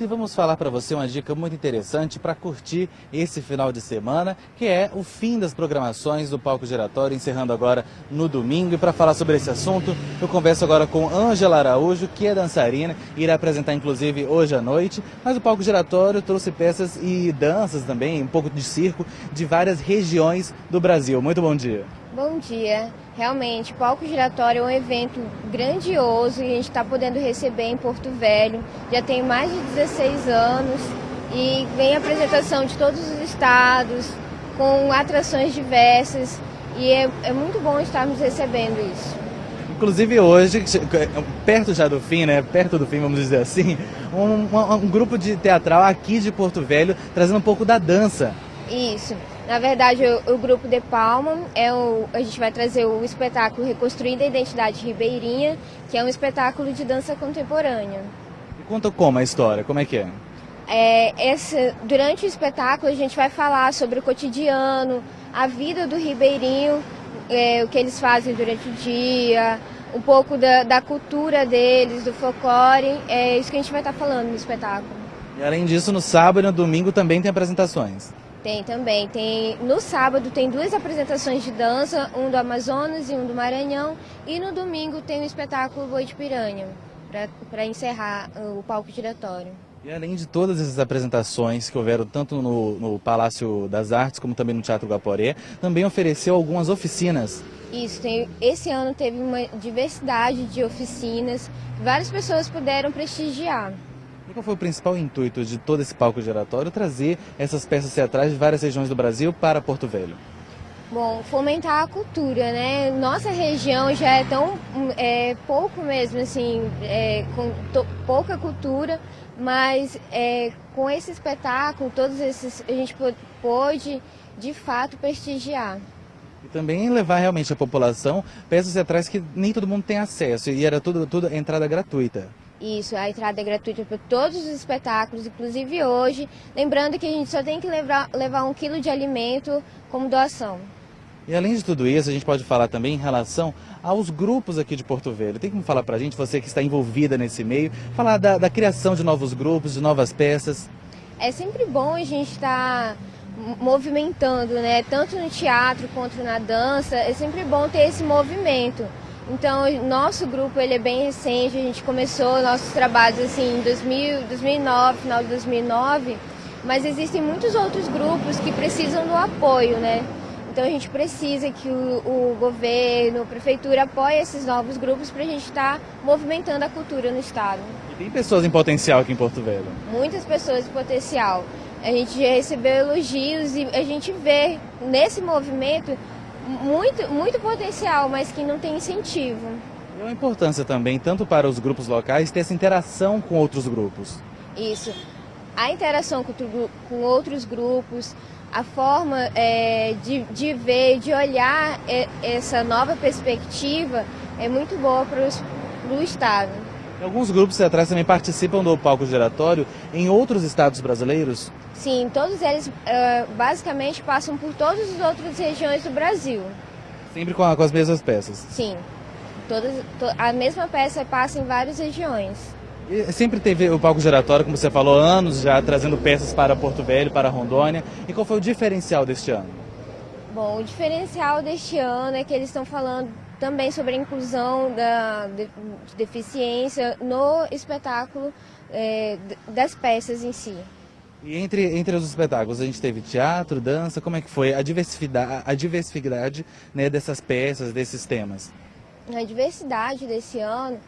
E vamos falar para você uma dica muito interessante para curtir esse final de semana, que é o fim das programações do Palco Giratório, encerrando agora no domingo. E para falar sobre esse assunto, eu converso agora com Ângela Araújo, que é dançarina, e irá apresentar inclusive hoje à noite. Mas o Palco Giratório trouxe peças e danças também, um pouco de circo, de várias regiões do Brasil. Muito bom dia. Bom dia. Realmente, Palco Giratório é um evento grandioso e a gente está podendo receber em Porto Velho. Já tem mais de 16 anos e vem apresentação de todos os estados, com atrações diversas e é, é muito bom estarmos recebendo isso. Inclusive hoje, perto já do fim, né? Perto do fim, vamos dizer assim, um, um, um grupo de teatral aqui de Porto Velho trazendo um pouco da dança. Isso. Na verdade, o, o grupo De Palma é o, a gente vai trazer o espetáculo Reconstruindo a Identidade Ribeirinha, que é um espetáculo de dança contemporânea. E conta como a história, como é que é? É, essa, durante o espetáculo a gente vai falar sobre o cotidiano, a vida do ribeirinho, é, o que eles fazem durante o dia, um pouco da, da, cultura deles, do folclore. É isso que a gente vai estar falando no espetáculo. E além disso, no sábado e no domingo também tem apresentações. Tem também. Tem no sábado tem duas apresentações de dança, um do Amazonas e um do Maranhão, e no domingo tem o espetáculo Boi de Piranha para encerrar o palco giratório. E além de todas essas apresentações que houveram tanto no, no, Palácio das Artes como também no Teatro Guaporé, também ofereceu algumas oficinas. Isso, tem, esse ano teve uma diversidade de oficinas, várias pessoas puderam prestigiar. Qual foi o principal intuito de todo esse palco giratório? Trazer essas peças teatrais de várias regiões do Brasil para Porto Velho. Bom, fomentar a cultura, né? Nossa região já é tão é, pouco mesmo, assim, é, com to, pouca cultura, mas é, com esse espetáculo, todos esses, a gente pôde, de fato, prestigiar. E também levar realmente a população peças teatrais que nem todo mundo tem acesso, e era tudo, tudo entrada gratuita. Isso, a entrada é gratuita para todos os espetáculos, inclusive hoje. Lembrando que a gente só tem que levar, levar um quilo de alimento como doação. E além de tudo isso, a gente pode falar também em relação aos grupos aqui de Porto Velho. Tem como falar para a gente, você que está envolvida nesse meio, falar da, da, criação de novos grupos, de novas peças? É sempre bom a gente estar tá movimentando, né? Tanto no teatro quanto na dança, é sempre bom ter esse movimento. Então, nosso grupo ele é bem recente, a gente começou nossos trabalhos assim em 2000, 2009, final de 2009, mas existem muitos outros grupos que precisam do apoio, né? Então a gente precisa que o, o governo, a prefeitura apoie esses novos grupos para a gente estar tá movimentando a cultura no estado. E tem pessoas em potencial aqui em Porto Velho? Muitas pessoas em potencial. A gente já recebeu elogios e a gente vê nesse movimento muito, muito potencial, mas que não tem incentivo. E a importância também, tanto para os grupos locais, ter essa interação com outros grupos. Isso. A interação com, com outros grupos, a forma é, de, de ver, de olhar essa nova perspectiva é muito boa para o Estado. Alguns grupos teatrais também participam do palco giratório em outros estados brasileiros? Sim, todos eles uh, basicamente passam por todas as outras regiões do Brasil. Sempre com, as mesmas peças? Sim, todas, to, a mesma peça passa em várias regiões. E sempre teve o palco giratório, como você falou, anos já trazendo peças para Porto Velho, para Rondônia. E qual foi o diferencial deste ano? Bom, o diferencial deste ano é que eles estão falando também sobre a inclusão da, de, de deficiência no espetáculo é, das peças em si. E entre, entre os espetáculos, a gente teve teatro, dança, como é que foi a diversidade, a diversidade né, dessas peças, desses temas? A diversidade desse ano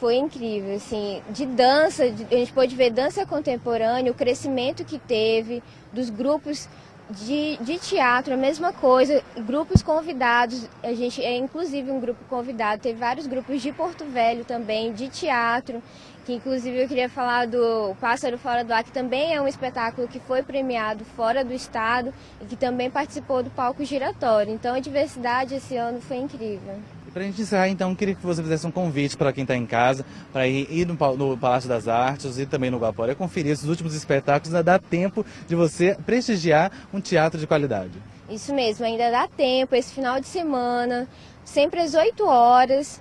foi incrível, assim, de dança, a gente pôde ver dança contemporânea, o crescimento que teve dos grupos de, de teatro, a mesma coisa, grupos convidados, a gente é inclusive um grupo convidado, teve vários grupos de Porto Velho também, de teatro, que inclusive eu queria falar do Pássaro Fora do Ar, que também é um espetáculo que foi premiado fora do estado e que também participou do palco giratório. Então a diversidade esse ano foi incrível. Para a gente encerrar, então, queria que você fizesse um convite para quem está em casa, para ir, ir no, no, Palácio das Artes e também no Guaporé, conferir esses últimos espetáculos, ainda dá tempo de você prestigiar um teatro de qualidade. Isso mesmo, ainda dá tempo, esse final de semana, sempre às 8 horas,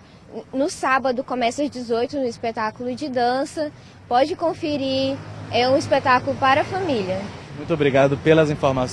No sábado começa às 18 no espetáculo de dança. Pode conferir, é um espetáculo para a família. Muito obrigado pelas informações.